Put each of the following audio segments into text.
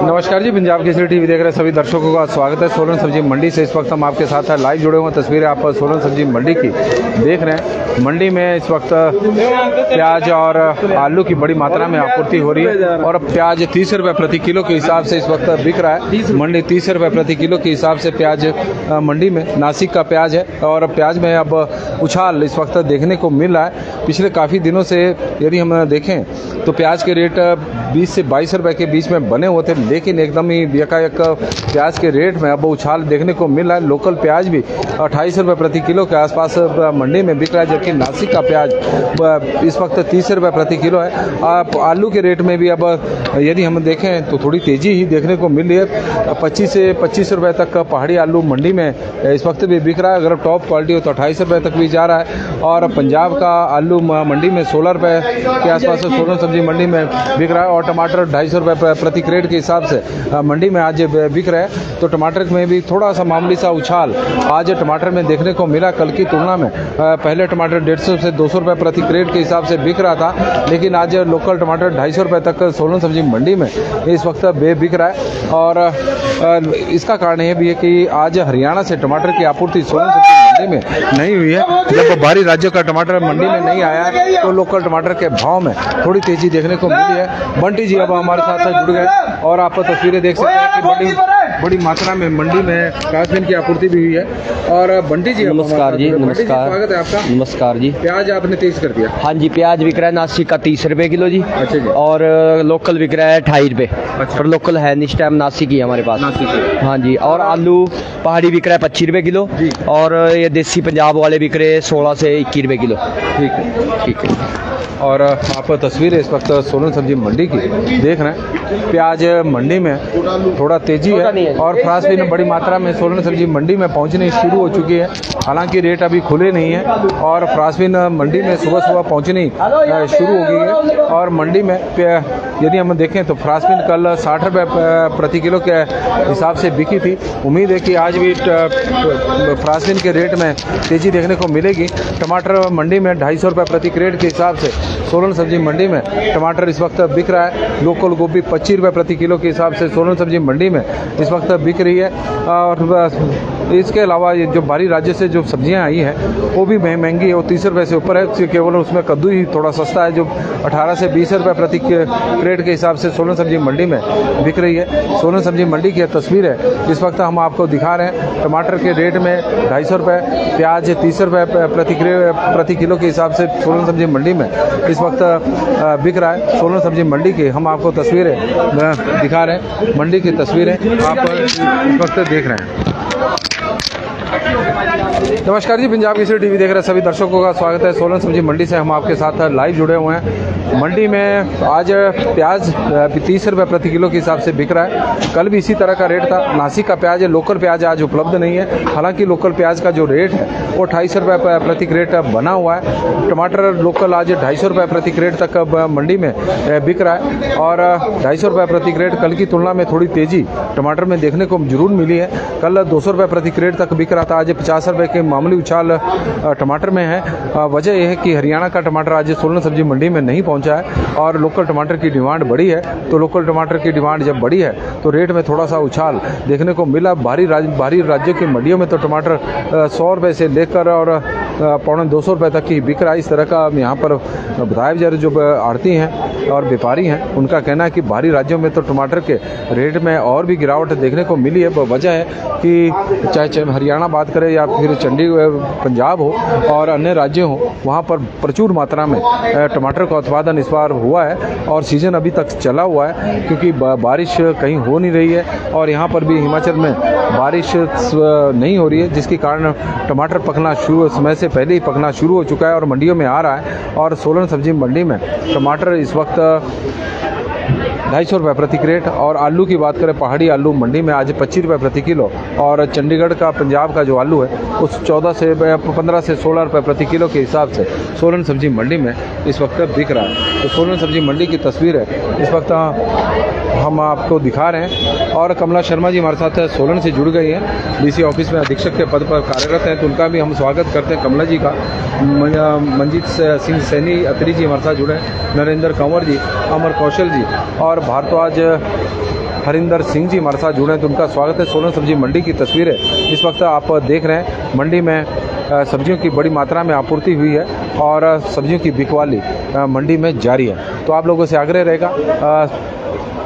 नमस्कार जी पंजाब केसरी टीवी देख रहे सभी दर्शकों का स्वागत है। सोलन सब्ज़ी मंडी से इस वक्त हम आपके साथ हैं। लाइव जुड़े हुए तस्वीरें आप सोलन सब्ज़ी मंडी की देख रहे हैं। मंडी में इस वक्त प्याज और आलू की बड़ी मात्रा में आपूर्ति हो रही है और प्याज तीस रुपये प्रति किलो के हिसाब से इस वक्त बिक रहा है। मंडी तीस रुपये प्रति किलो के हिसाब से प्याज मंडी में नासिक का प्याज है और प्याज में अब उछाल इस वक्त देखने को मिल रहा है। पिछले काफ़ी दिनों से यदि हम देखें तो प्याज के रेट 20 से 22 रुपए के बीच में बने हुए थे, लेकिन एकदम ही एकाएक प्याज के रेट में अब उछाल देखने को मिल रहा है। लोकल प्याज भी अट्ठाईस रुपये प्रति किलो के आसपास मंडी में बिक रहा है, जबकि नासिक का प्याज इस वक्त तीस रुपये प्रति किलो है। आप आलू के रेट में भी अब यदि हम देखें तो थोड़ी तेज़ी ही देखने को मिल रही है। पच्चीस से पच्चीस रुपये तक पहाड़ी आलू मंडी में इस वक्त भी बिक रहा है। अगर टॉप क्वालिटी हो तो अट्ठाईस रुपये तक भी जा रहा है। और पंजाब का आलू मंडी में सोलह रुपये के आसपास सोलन सब्ज़ी मंडी में बिक रहा है। और टमाटर ढाई सौ रुपये प्रति क्रेट के हिसाब से मंडी में आज बिक रहा है। तो टमाटर में भी थोड़ा सा मामूली सा उछाल आज टमाटर में देखने को मिला, कल की तुलना में पहले टमाटर डेढ़ सौ से दो सौ रुपये प्रति क्रेट के हिसाब से बिक रहा था, लेकिन आज लोकल टमाटर ढाई सौ रुपये तक सोलन सब्ज़ी मंडी में इस वक्त बे बिक रहा है। और इसका कारण यह भी है कि आज हरियाणा से टमाटर की आपूर्ति सोलन सब्ज़ी मंडी में नहीं हुई है। जब बाहरी राज्यों का टमाटर मंडी में नहीं आया है तो लोकल टमाटर के भाव में थोड़ी तेज़ी देखने को मिली है। बंटी जी अब हमारे साथ जुड़ गए और आप तस्वीरें देख सकते हैं कि बड़ी बड़ी मात्रा में मंडी में काफिन की आपूर्ति भी हुई है। और बंटी जी नमस्कार जी नमस्कार। स्वागत है आपका। नमस्कार जी। प्याज आपने तेज कर दिया। हाँ जी प्याज बिक रहा है नासिक का तीस रुपए किलो जी। अच्छा जी। और लोकल बिक रहा है ढाई रुपए। अच्छा। पर लोकल है इस टाइम नासिक ही हमारे पास। नासिक हाँ जी और आलू पहाड़ी बिक रहा है पच्चीस रुपए किलो। और ये देसी पंजाब वाले बिक रहे हैं सोलह से इक्कीस रुपए किलो। ठीक है। ठीक है। और आप तस्वीर इस वक्त सोलन सब्ज़ी मंडी की देख रहे हैं। प्याज मंडी में थोड़ा तेज़ी है और फ्रास भी बड़ी मात्रा में सोलन सब्ज़ी मंडी में पहुंचनी शुरू हो चुकी है। हालाँकि रेट अभी खुले नहीं है और फ्रांसबिन मंडी में सुबह सुबह पहुंचनी शुरू हो गई है। और मंडी में यदि हम देखें तो फ्रांसबिन कल साठ रुपये प्रति किलो के हिसाब से बिकी थी। उम्मीद है कि आज भी फ्रांसबिन के रेट में तेज़ी देखने को मिलेगी। टमाटर मंडी में ढाई सौ रुपये प्रति क्रेट के हिसाब से, सोलन सब्ज़ी मंडी में टमाटर इस वक्त बिक रहा है। लोकल गोभी पच्चीस रुपये प्रति किलो के हिसाब से सोलन सब्ज़ी मंडी में इस वक्त बिक रही है। और इसके अलावा ये जो बाहरी राज्य से जो सब्ज़ियाँ आई हैं, वो भी मह- महँगी है, वो तीस रुपये से ऊपर है केवल उसमें कद्दू ही थोड़ा सस्ता है, जो अठारह से बीस रुपये प्रति क्रेट के हिसाब से सोलन सब्ज़ी मंडी में बिक रही है। सोलन सब्ज़ी मंडी की तस्वीर है इस वक्त हम आपको दिखा रहे हैं, टमाटर के रेट में ढाई सौ प्याज तीस रुपये प्रति प्रति किलो के हिसाब से सोलन सब्ज़ी मंडी में इस वक्त बिक रहा है। सोलन सब्ज़ी मंडी की हम आपको तस्वीरें दिखा रहे हैं। मंडी की तस्वीरें आप इस वक्त देख रहे हैं। Oh, नमस्कार जी, पंजाब केसरी टीवी देख रहे सभी दर्शकों का स्वागत है। सोलन सब्ज़ी मंडी से हम आपके साथ लाइव जुड़े हुए हैं। मंडी में आज प्याज तीस रुपये प्रति किलो के हिसाब से बिक रहा है। कल भी इसी तरह का रेट था। नासिक का प्याज है लोकल प्याज आज उपलब्ध नहीं है। हालाँकि लोकल प्याज का जो रेट है, वो अट्ठाईस रुपये प्रति क्रेट बना हुआ है। टमाटर लोकल आज ढाई सौ रुपये प्रति क्रेट तक मंडी में बिक रहा है। और ढाई सौ रुपये प्रति क्रेट कल की तुलना में थोड़ी तेज़ी टमाटर में देखने को ज़रूर मिली है। कल दो सौ रुपये प्रति क्रेट तक बिक रहा था, आज पचास रुपये के मामूली उछाल टमाटर में है। वजह यह है कि हरियाणा का टमाटर आज सोलन सब्ज़ी मंडी में नहीं पहुँचा है और लोकल टमाटर की डिमांड बढ़ी है। तो लोकल टमाटर की डिमांड जब बढ़ी है तो रेट में थोड़ा सा उछाल देखने को मिला। भारी राज, भारी राज्यों की मंडियों में तो टमाटर सौ रुपये से लेकर और पौने दो सौ रुपये तक की बिक रहा है। इस तरह का यहाँ पर बताया जा रहे जो आड़ती हैं और व्यापारी हैं, उनका कहना है कि बाहरी राज्यों में तो टमाटर के रेट में और भी गिरावट देखने को मिली है। वजह है कि चाहे चाहे हरियाणा बात करें या फिर चंडीगढ़ पंजाब हो और अन्य राज्य हो, वहाँ पर प्रचुर मात्रा में टमाटर का उत्पादन इस बार हुआ है और सीज़न अभी तक चला हुआ है क्योंकि बारिश कहीं हो नहीं रही है और यहाँ पर भी हिमाचल में बारिश नहीं हो रही है, जिसके कारण टमाटर पकना शुरू समय से पहले ही पकना शुरू हो चुका है और मंडियों में आ रहा है और सोलन सब्ज़ी मंडी में टमाटर इस वक्त ढाई सौ रुपये प्रति क्रेट और आलू की बात करें, पहाड़ी आलू मंडी में आज पच्चीस रुपये प्रति किलो और चंडीगढ़ का, पंजाब का जो आलू है, उस चौदह से पंद्रह से सोलह रुपये प्रति किलो के हिसाब से सोलन सब्ज़ी मंडी में इस वक्त बिक रहा है। तो सोलन सब्ज़ी मंडी की तस्वीर है। इस वक्त हम आपको दिखा रहे हैं और कमला शर्मा जी हमारे साथ सोलन से जुड़ गई हैं। डीसी ऑफ़िस में अधीक्षक के पद पर कार्यरत हैं तो उनका भी हम स्वागत करते हैं कमला जी का। मंजीत सिंह सैनी, अत्री जी हमारे साथ जुड़े नरेंद्र कंवर जी, अमर कौशल जी और भारद्वाज हरिंदर सिंह जी हमारे साथ जुड़े हैं तो उनका स्वागत है। सोलन सब्ज़ी मंडी की तस्वीर। है इस वक्त आप देख रहे हैं, मंडी में सब्जियों की बड़ी मात्रा में आपूर्ति हुई है और सब्जियों की बिकवाली मंडी में जारी है। तो आप लोगों से आग्रह रहेगा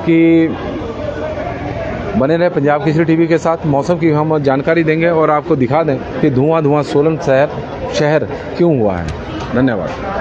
कि बने रहे पंजाब केसरी टीवी के साथ। मौसम की हम जानकारी देंगे और आपको दिखा दें कि धुआँ धुआँ सोलन शहर शहर क्यों हुआ है। धन्यवाद।